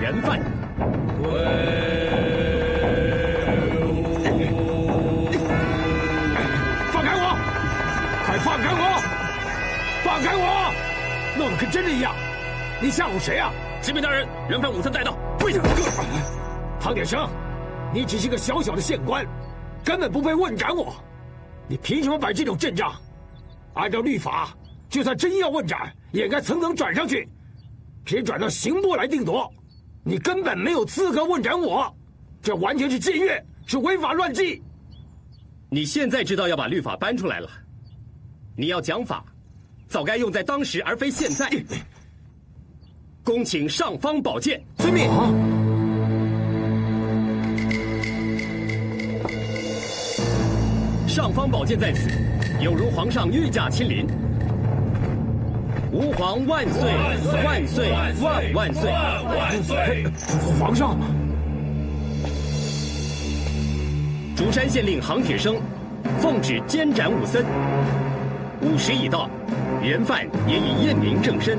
人犯。放开我！快放开我！放开我！弄得跟真的一样，你吓唬谁啊？启禀大人，人犯武三带到。跪下！唐铁生，你只是个小小的县官，根本不配问斩我。你凭什么摆这种阵仗？按照律法，就算真要问斩，也该层层转上去，偏转到刑部来定夺。你根本没有资格问斩我，这完全是僭越，是违法乱纪。你现在知道要把律法搬出来了，你要讲法，早该用在当时，而非现在。恭请上方宝剑，遵命。上方宝剑在此，有如皇上御驾亲临。吾皇万岁万岁万万岁！万岁！皇上。竹山县令杭铁生，奉旨监斩武森。午时已到，人犯也已验明正身。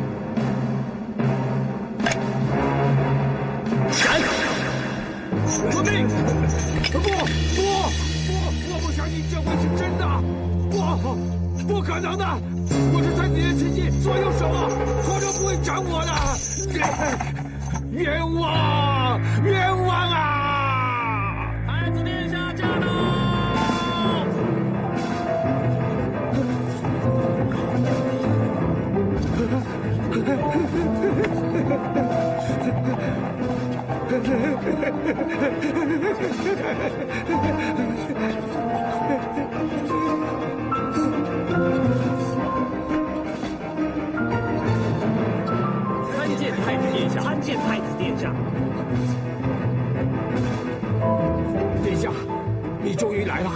斩！遵命！不不不！我不相信这会是真的！不，不可能的！我是太子爷亲戚，左右手啊，皇上不会斩我的！冤枉！冤枉啊！太子殿下驾到！见太子殿下。殿下，你终于来了，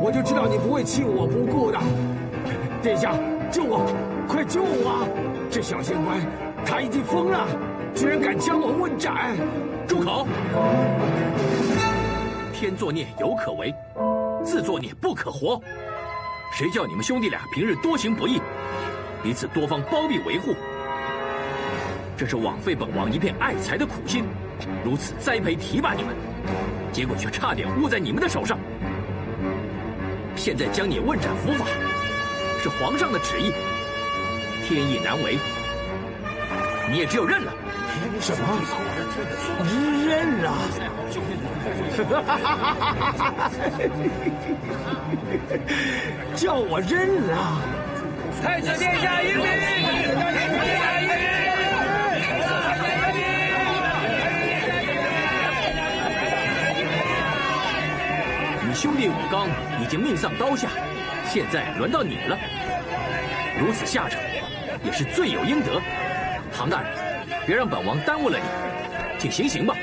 我就知道你不会弃我不顾的。殿下，救我！快救我！啊！这小县官他已经疯了，居然敢将我问斩！住口！天作孽犹可为，自作孽不可活。谁叫你们兄弟俩平日多行不义，彼此多方包庇维护，这是枉费本王一片爱才的苦心，如此栽培提拔你们，结果却差点误在你们的手上。现在将你问斩伏法，是皇上的旨意，天意难违，你也只有认了。什么？认了？叫我认了？太子殿下英明！兄弟武刚已经命丧刀下，现在轮到你了。如此下场，也是罪有应得。唐大人，别让本王耽误了你，请行刑吧。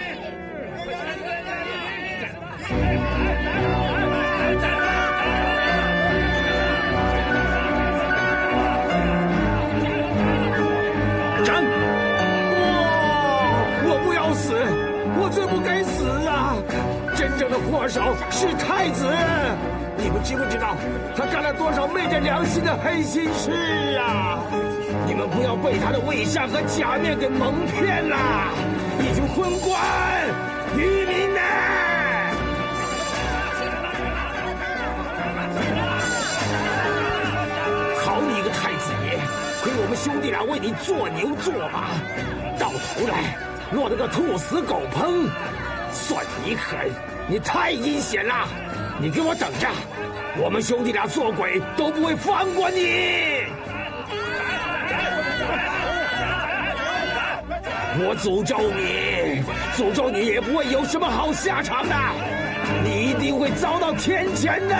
祸首是太子，你们知不知道他干了多少昧着良心的黑心事啊？你们不要被他的伪善和假面给蒙骗了！一群昏官、愚民呐！好你个太子爷，亏我们兄弟俩为你做牛做马，到头来落得个兔死狗烹！算你狠，你太阴险了！你给我等着，我们兄弟俩做鬼都不会放过你！我诅咒你，诅咒你也不会有什么好下场的，你一定会遭到天谴的！